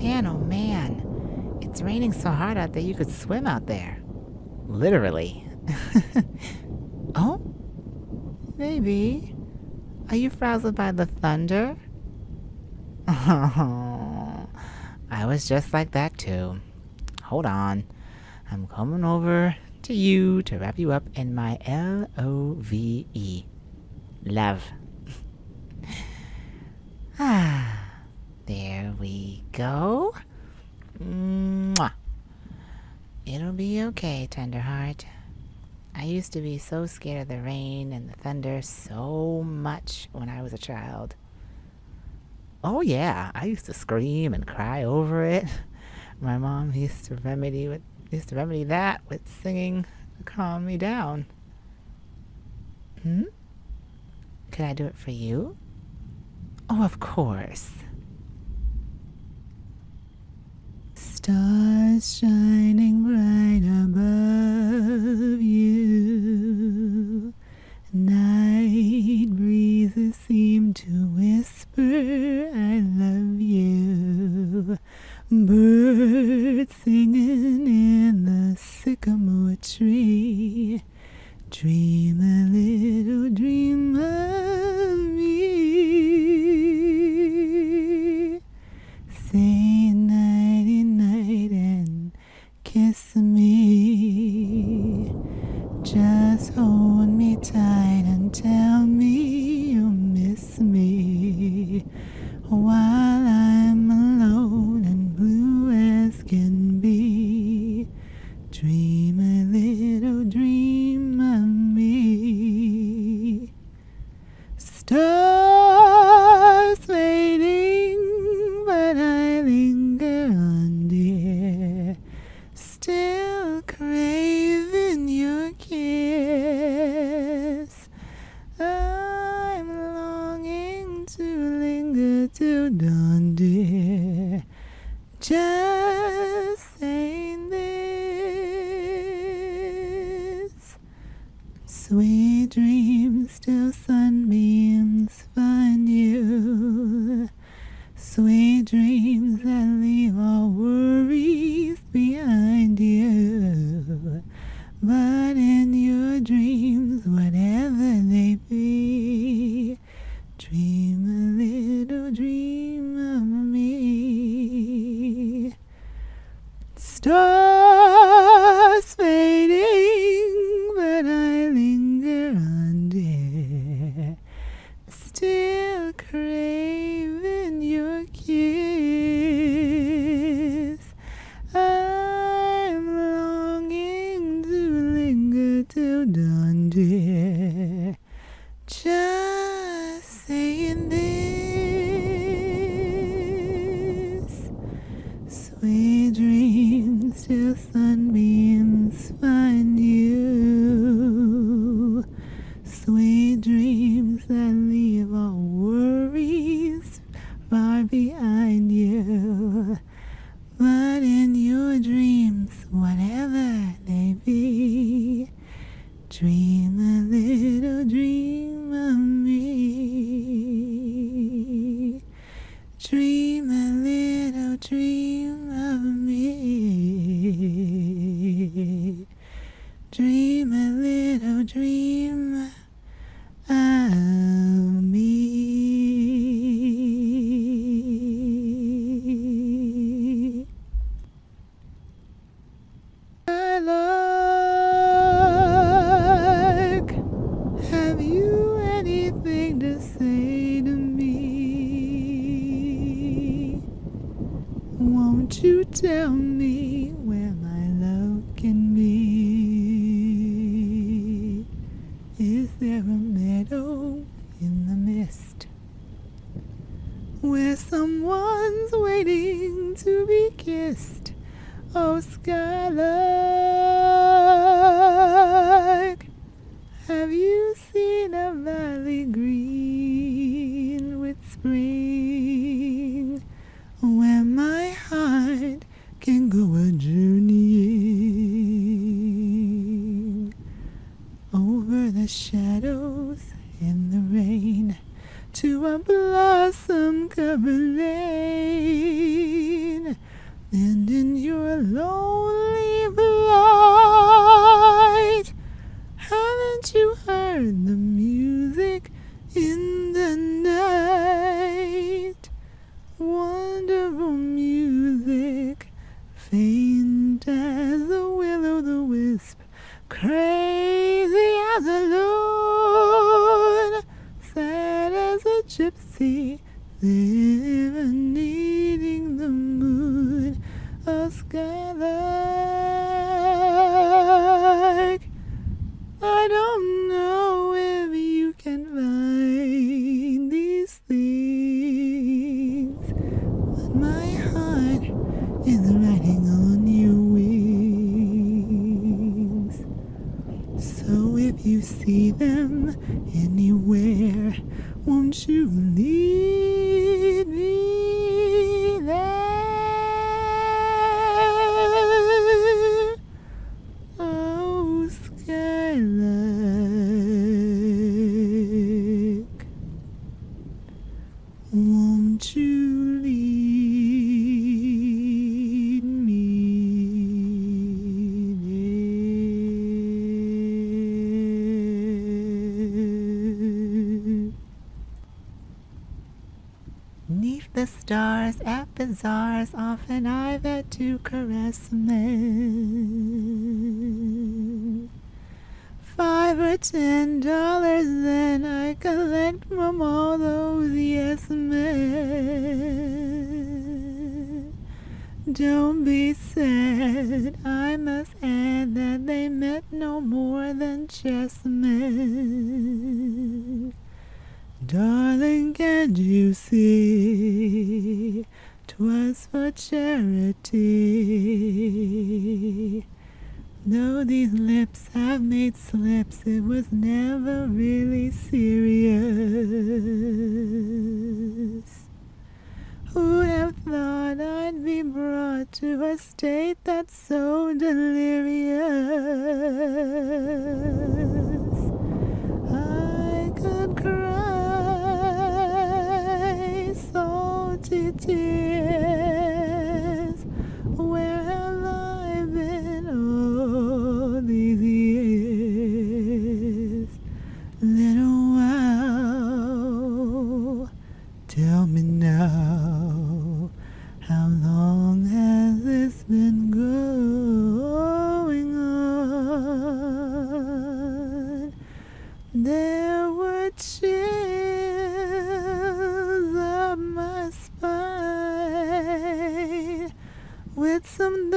Man, oh man. It's raining so hard out there you could swim out there. Literally. oh? Maybe. Are you frazzled by the thunder? Oh, I was just like that too. Hold on. I'm coming over to you to wrap you up in my L O V E. Love. There we go. Mwah. It'll be okay, Tenderheart. I used to be so scared of the rain and the thunder so much when I was a child. Oh yeah, I used to scream and cry over it. My mom used to remedy with used to remedy that with singing to calm me down. Hmm? Could I do it for you? Oh, of course. Stars shining bright above you. Night breezes seem to whisper, I love you. Birds singing in the sycamore tree. Dream a little dream Still craving your kiss. I'm longing to linger till dawn, dear. Just saying this. Sweet dreams till sunbeams find you. Sweet dreams that leave all worries Still craving your kiss. I'm longing to linger till dawn, dear. Just saying this. Sweet dreams till sunbeams find you. Dream a little dream of me. Dream a little dream of me. I like. Have you anything to say you tell me gypsy, living needing the moon, a skylark. I don't know if you can find these things, but my heart is riding on your wings. So if you see them anywhere, won't you lead stars at bazaars, often I've had to caress men. Five or ten dollars, then I collect from all those yes men. Don't be sad, I must add that they met no more than chessmen. Darling, can't you see? 'Twas for charity. Though these lips have made slips, it was never really serious. Who'd have thought I'd be brought to a state that's so delirious? Some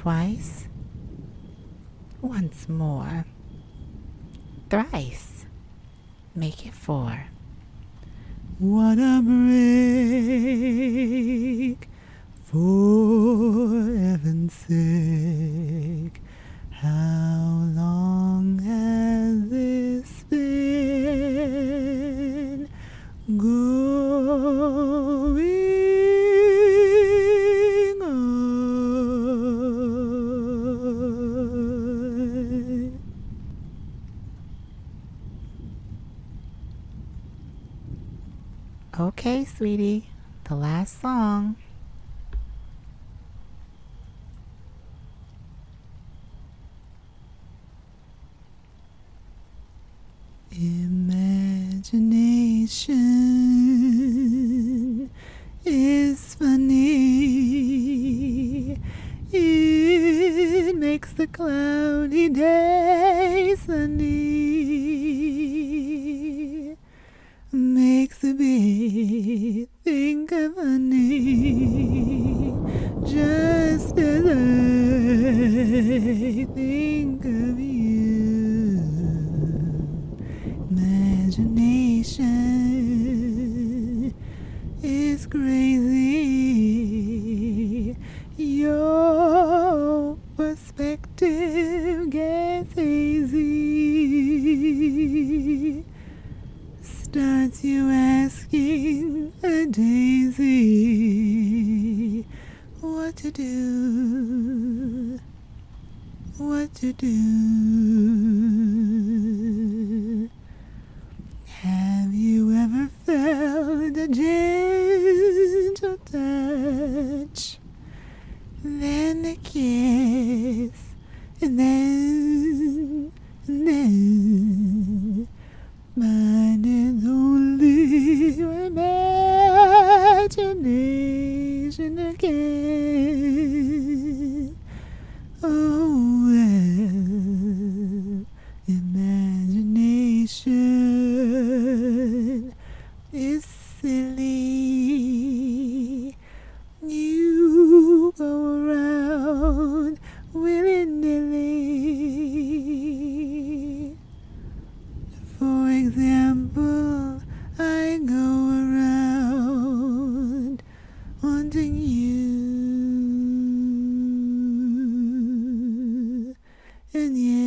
twice, once more, thrice, make it four. What Okay, sweetie, the last song. Imagination is funny. It makes the cloudy day sunny. crazy. Your perspective gets hazy. Starts you asking a daisy what to do, what to do. you and yeah.